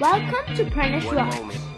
Welcome to Prentice One